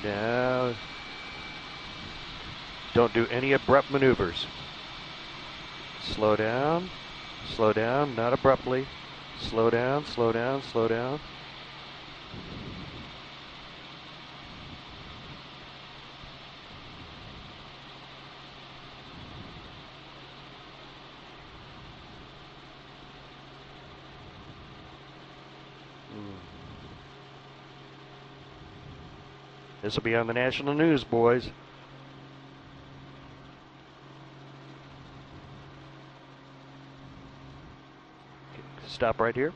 Now, don't do any abrupt maneuvers. Slow down, slow down, not abruptly. Slow down, slow down, slow down. Mm-hmm. This will be on the national news, boys. Stop right here.